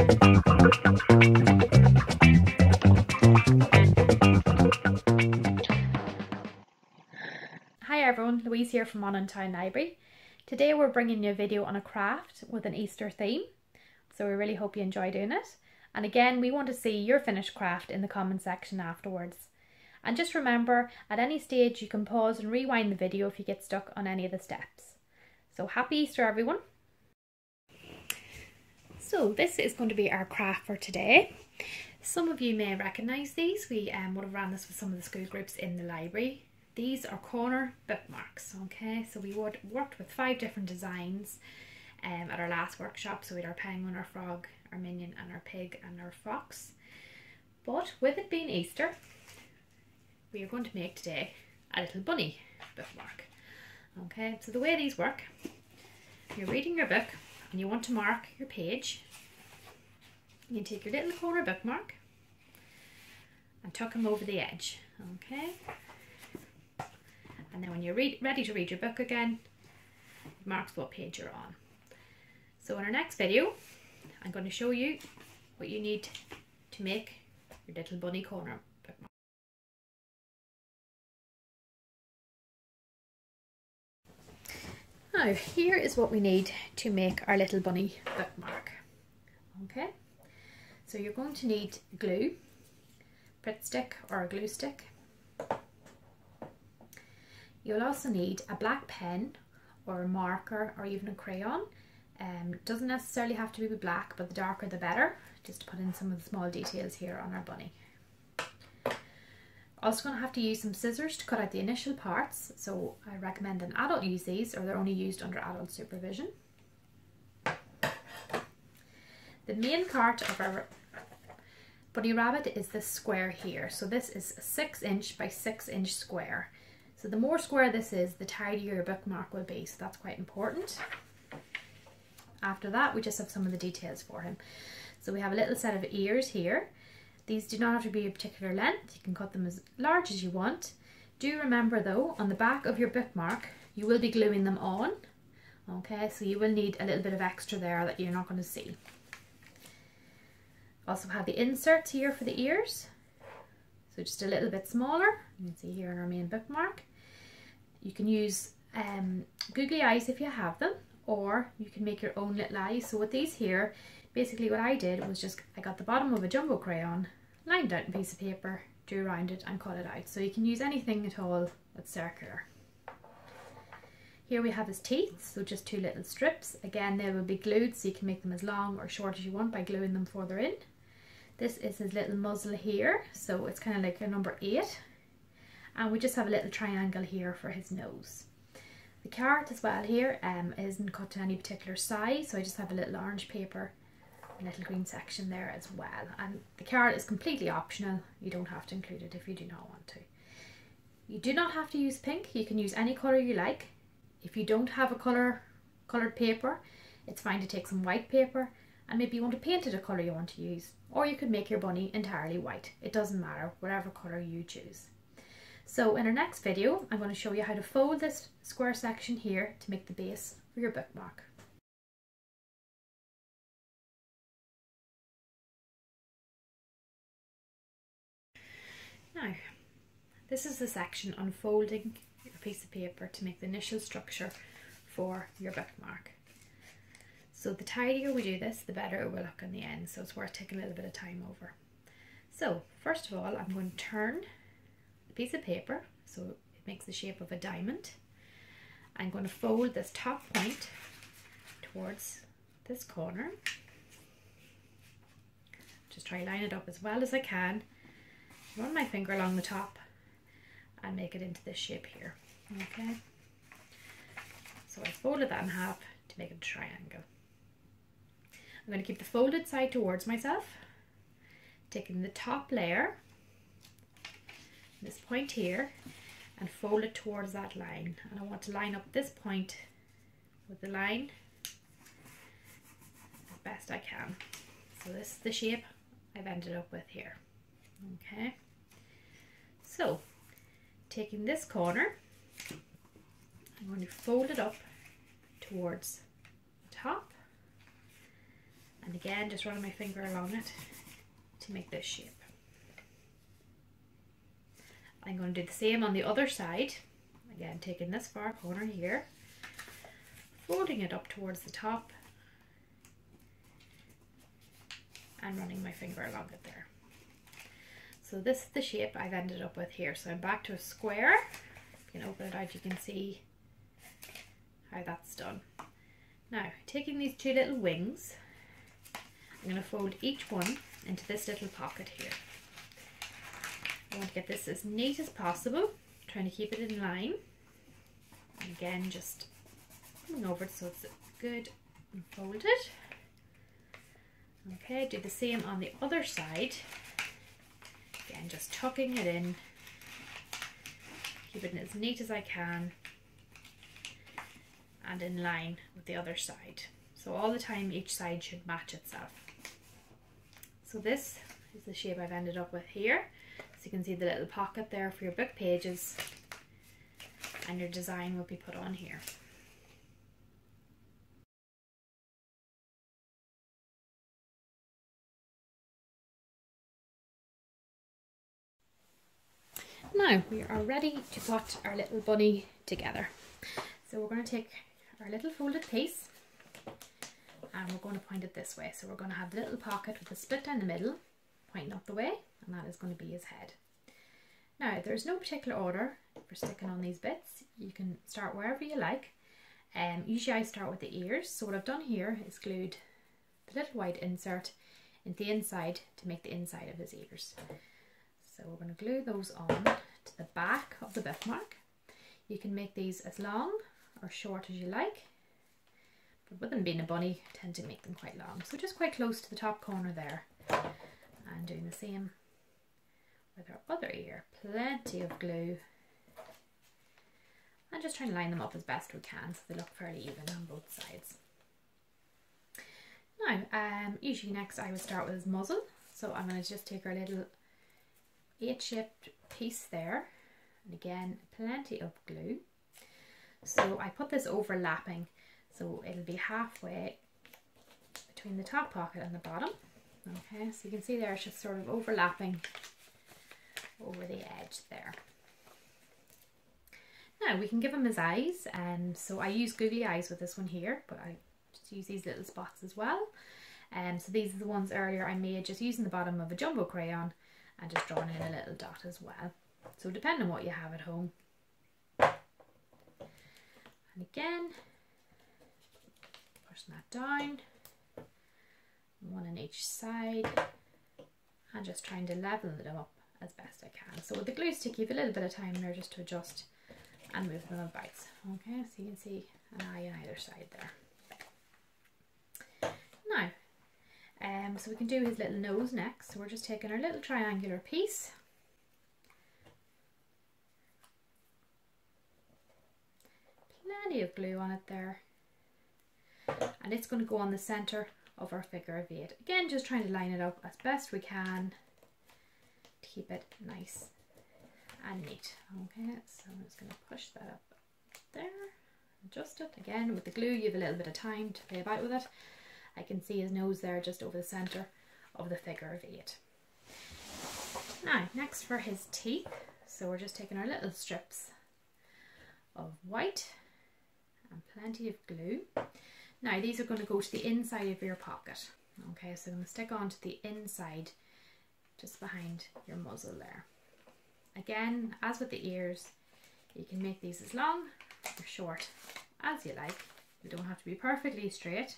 Hi everyone, Louise here from Monaghan Town Library. Today we're bringing you a video on a craft with an Easter theme, so we really hope you enjoy doing it. And again, we want to see your finished craft in the comment section afterwards. And just remember, at any stage you can pause and rewind the video if you get stuck on any of the steps. So happy Easter everyone! So this is going to be our craft for today. Some of you may recognise these. We um, would have ran this with some of the school groups in the library. These are corner bookmarks, okay? So we would worked with five different designs um, at our last workshop. So we had our penguin, our frog, our minion and our pig and our fox. But with it being Easter, we are going to make today a little bunny bookmark. Okay, so the way these work, you're reading your book and you want to mark your page, you take your little corner bookmark and tuck them over the edge. Okay, and then when you're read, ready to read your book again, it marks what page you're on. So in our next video, I'm going to show you what you need to make your little bunny corner Now here is what we need to make our little bunny bookmark. Okay, so you're going to need glue, Pritt stick or a glue stick, You'll also need a black pen or a marker or even a crayon. Um, doesn't necessarily have to be black, but the darker the better, just to put in some of the small details here on our bunny. Also going to have to use some scissors to cut out the initial parts, so I recommend an adult use these or they're only used under adult supervision. The main part of our bunny rabbit is this square here. So this is a 6 inch by 6 inch square. So the more square this is, the tidier your bookmark will be. So that's quite important. After that, we just have some of the details for him. So we have a little set of ears here. These do not have to be a particular length. You can cut them as large as you want. Do remember though, on the back of your bookmark, you will be gluing them on. Okay, so you will need a little bit of extra there that you're not going to see. Also have the inserts here for the ears. So just a little bit smaller. You can see here in our main bookmark. You can use um, googly eyes if you have them or you can make your own little eyes. So with these here, basically what I did was just, I got the bottom of a jumbo crayon, lined out a piece of paper, drew around it and cut it out. So you can use anything at all that's circular. Here we have his teeth, so just two little strips. Again, they will be glued so you can make them as long or short as you want by gluing them further in. This is his little muzzle here, so it's kind of like a number eight and we just have a little triangle here for his nose. The carrot as well here um, isn't cut to any particular size so I just have a little orange paper little green section there as well. And the carrot is completely optional. You don't have to include it if you do not want to. You do not have to use pink. You can use any colour you like. If you don't have a colour coloured paper it's fine to take some white paper. And maybe you want to paint it a colour you want to use. Or you could make your bunny entirely white. It doesn't matter. Whatever colour you choose. So in our next video, I'm going to show you how to fold this square section here to make the base for your bookmark. Now, this is the section on folding your piece of paper to make the initial structure for your bookmark. So the tidier we do this, the better it will look in the end. So it's worth taking a little bit of time over. So first of all, I'm going to turn the piece of paper so it makes the shape of a diamond. I'm going to fold this top point towards this corner. Just try line it up as well as I can. Run my finger along the top and make it into this shape here. Okay. So I folded that in half to make a triangle. I'm going to keep the folded side towards myself, taking the top layer this point here and fold it towards that line and I want to line up this point with the line as best I can so this is the shape I've ended up with here okay so taking this corner I'm going to fold it up towards the top And again, just running my finger along it to make this shape. I'm going to do the same on the other side. Again, taking this far corner here, folding it up towards the top and running my finger along it there. So this is the shape I've ended up with here. So I'm back to a square. You can open it out, you can see how that's done. Now, taking these two little wings, I'm going to fold each one into this little pocket here. I want to get this as neat as possible, trying to keep it in line. And again, just coming over it so it's good and folded. Okay, do the same on the other side. Again, just tucking it in, keep it as neat as I can and in line with the other side. So all the time each side should match itself. So this is the shape I've ended up with here. So you can see the little pocket there for your book pages and your design will be put on here. Now we are ready to put our little bunny together. So we're going to take our little folded piece and we're going to point it this way. So we're going to have the little pocket with a split down the middle pointing up the way and that is going to be his head. Now there's no particular order for sticking on these bits. You can start wherever you like. Um, usually I start with the ears. So what I've done here is glued the little white insert into the inside to make the inside of his ears. So we're going to glue those on to the back of the birthmark. You can make these as long or short as you like. But with them being a bunny, I tend to make them quite long. So just quite close to the top corner there. And doing the same with our other ear. Plenty of glue. And just trying to line them up as best we can so they look fairly even on both sides. Now, um, usually next I would start with his muzzle. So I'm going to just take our little eight-shaped piece there. And again, plenty of glue. So I put this overlapping so it'll be halfway between the top pocket and the bottom. Okay, so you can see there it's just sort of overlapping over the edge there. Now we can give him his eyes and um, so I use googly eyes with this one here but I just use these little spots as well. And um, so these are the ones earlier I made just using the bottom of a jumbo crayon and just drawing in a little dot as well. So depending on what you have at home. And again, pushing that down, one on each side, and just trying to level them up as best I can. So with the glue stick, you have a little bit of time there just to adjust and move them about. Okay, so you can see an eye on either side there. Now, um, so we can do his little nose next. So we're just taking our little triangular piece. Plenty of glue on it there. And it's going to go on the centre of our figure of eight. Again, just trying to line it up as best we can to keep it nice and neat. Okay, so I'm just going to push that up there, adjust it. Again, with the glue, you have a little bit of time to play about with it. I can see his nose there just over the centre of the figure of eight. Now, next for his teeth. So we're just taking our little strips of white and plenty of glue. Now these are going to go to the inside of your pocket. Okay, so I'm going to stick onto the inside just behind your muzzle there. Again, as with the ears, you can make these as long or short as you like. They don't have to be perfectly straight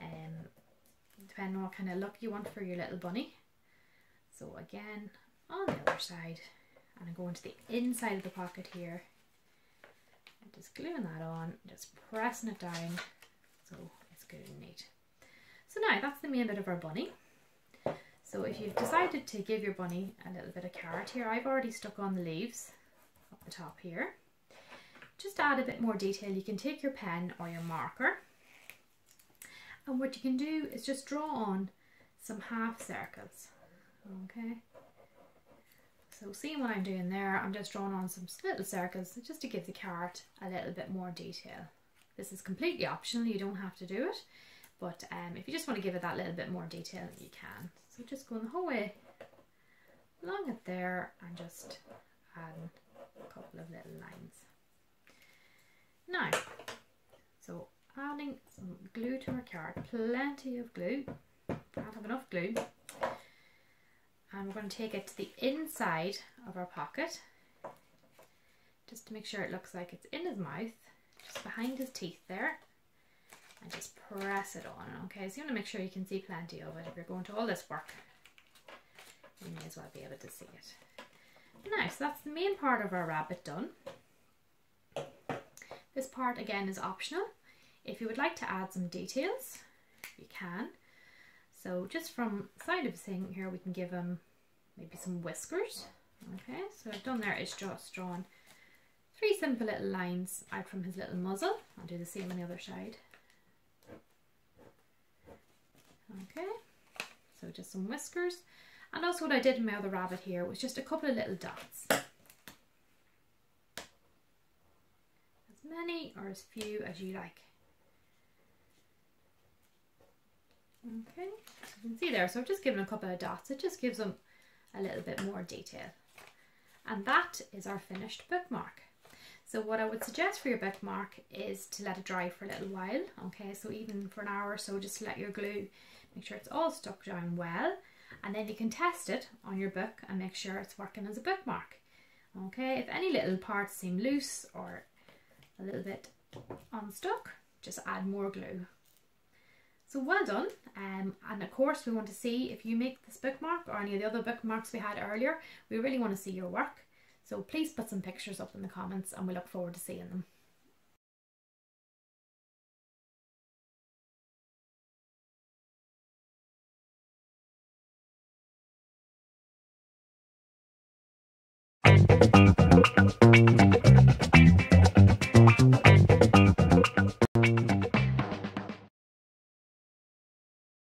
um, depending on what kind of look you want for your little bunny. So again, on the other side, and I'm going to the inside of the pocket here, and just gluing that on, just pressing it down so it's good and neat. So now that's the main bit of our bunny. So if you've decided to give your bunny a little bit of carrot here, I've already stuck on the leaves up the top here. Just to add a bit more detail, you can take your pen or your marker and what you can do is just draw on some half circles. Okay. So seeing what I'm doing there, I'm just drawing on some little circles just to give the carrot a little bit more detail. This is completely optional, you don't have to do it, but um, if you just want to give it that little bit more detail, you can. So just going the whole way along it there and just add a couple of little lines. Now, so adding some glue to our card, plenty of glue, can't have enough glue. And we're going to take it to the inside of our pocket, just to make sure it looks like it's in his mouth, just behind his teeth there. And just press it on, okay? So you want to make sure you can see plenty of it. If you're going to all this work, you may as well be able to see it. Now, so that's the main part of our rabbit done. This part again is optional. If you would like to add some details, you can. So just from side of the thing here, we can give him maybe some whiskers. Okay, so I've done there is just drawn three simple little lines out from his little muzzle. I'll do the same on the other side. Okay, so just some whiskers. And also what I did in my other rabbit here was just a couple of little dots. As many or as few as you like. Okay, so you can see there, so I've just given a couple of dots. It just gives them a little bit more detail. And that is our finished bookmark. So what I would suggest for your bookmark is to let it dry for a little while. Okay, so even for an hour or so, just let your glue, make sure it's all stuck down well. And then you can test it on your book and make sure it's working as a bookmark. Okay, if any little parts seem loose or a little bit unstuck, just add more glue. So well done. Um, and of course we want to see if you make this bookmark or any of the other bookmarks we had earlier, we really want to see your work. So please put some pictures up in the comments and we look forward to seeing them.